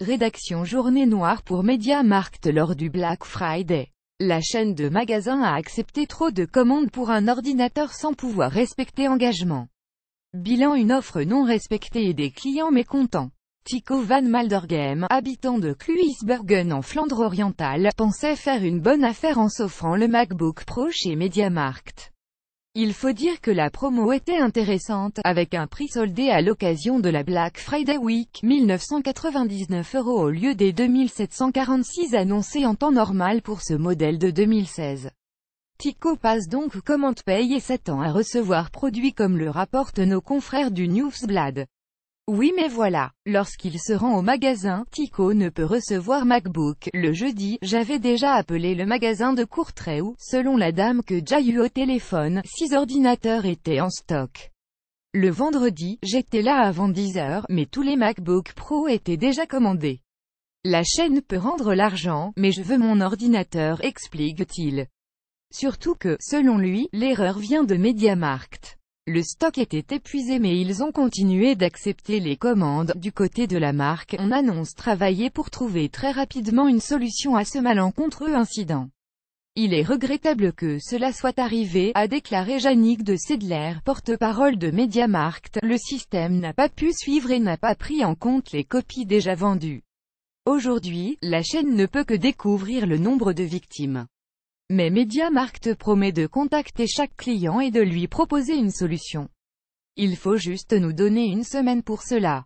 Rédaction Journée Noire pour MediaMarkt lors du Black Friday. La chaîne de magasins a accepté trop de commandes pour un ordinateur sans pouvoir respecter engagement. Bilan une offre non respectée et des clients mécontents. Tico van Maldergem, habitant de Kluisbergen en Flandre orientale, pensait faire une bonne affaire en s'offrant le MacBook Pro chez MediaMarkt. Il faut dire que la promo était intéressante, avec un prix soldé à l'occasion de la Black Friday Week, 1999 euros au lieu des 2746 annoncés en temps normal pour ce modèle de 2016. Tico passe donc commande paye et s'attend à recevoir produits comme le rapportent nos confrères du Newsblad. Oui mais voilà, lorsqu'il se rend au magasin, Tico ne peut recevoir MacBook. Le jeudi, j'avais déjà appelé le magasin de Courtrai où, selon la dame que j'ai eu au téléphone, six ordinateurs étaient en stock. Le vendredi, j'étais là avant 10 heures, mais tous les MacBook Pro étaient déjà commandés. La chaîne peut rendre l'argent, mais je veux mon ordinateur, explique-t-il. Surtout que, selon lui, l'erreur vient de MediaMarkt. Le stock était épuisé mais ils ont continué d'accepter les commandes. Du côté de la marque, on annonce travailler pour trouver très rapidement une solution à ce malencontreux incident. Il est regrettable que cela soit arrivé, a déclaré Yannick de Sedler, porte-parole de MediaMarkt. Le système n'a pas pu suivre et n'a pas pris en compte les copies déjà vendues. Aujourd'hui, la chaîne ne peut que découvrir le nombre de victimes. Mais MediaMarkt promet de contacter chaque client et de lui proposer une solution. Il faut juste nous donner une semaine pour cela.